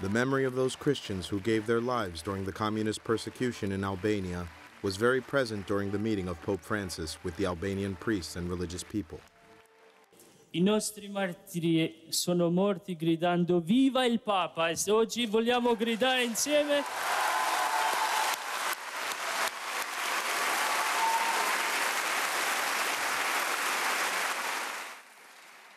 The memory of those Christians who gave their lives during the communist persecution in Albania was very present during the meeting of Pope Francis with the Albanian priests and religious people. I nostri martiri sono morti gridando viva il Papa e oggi vogliamo gridare insieme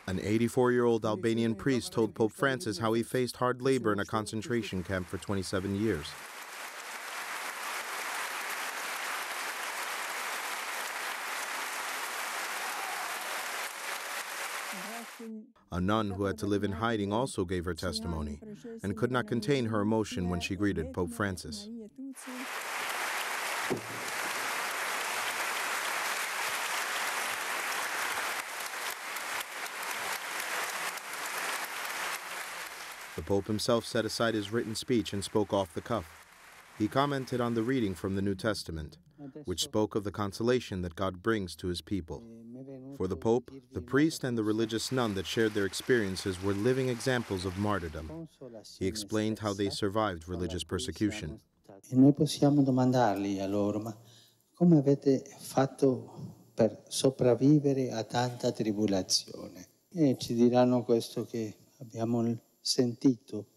An 84 year old Albanian priest told Pope Francis how he faced hard labor in a concentration camp for 27 years. A nun who had to live in hiding also gave her testimony and could not contain her emotion when she greeted Pope Francis. The Pope himself set aside his written speech and spoke off the cuff. He commented on the reading from the New Testament, which spoke of the consolation that God brings to his people. For the Pope, the priest and the religious nun that shared their experiences were living examples of martyrdom. He explained how they survived religious persecution. Sopravvivere a tanta tribolazione? E ci diranno questo che abbiamo sentito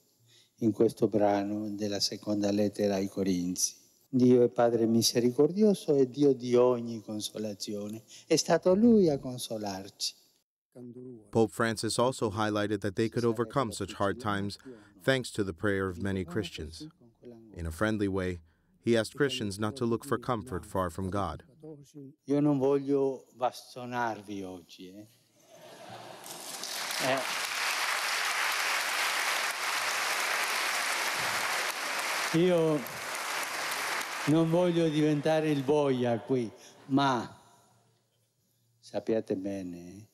in questo brano della seconda lettera ai Corinzi. Dio è Padre misericordioso e Dio di ogni consolazione. È stato Lui a consolarci. Pope Francis also highlighted that they could overcome such hard times thanks to the prayer of many Christians. In a friendly way, he asked Christians not to look for comfort far from God. Io non voglio bastonarvi oggi. Eh? Eh, Io non voglio diventare il boia qui, ma sappiate bene,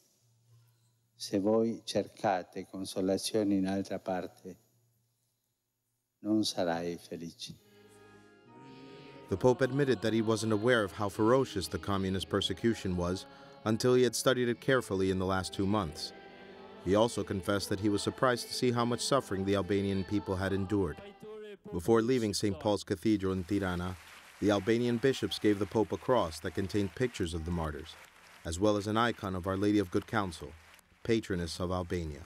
se voi cercate consolazione in altra parte, non sarai felice. The Pope admitted that he wasn't aware of how ferocious the communist persecution was until he had studied it carefully in the last two months. He also confessed that he was surprised to see how much suffering the Albanian people had endured. Before leaving St. Paul's Cathedral in Tirana, the Albanian bishops gave the Pope a cross that contained pictures of the martyrs, as well as an icon of Our Lady of Good Counsel, patroness of Albania.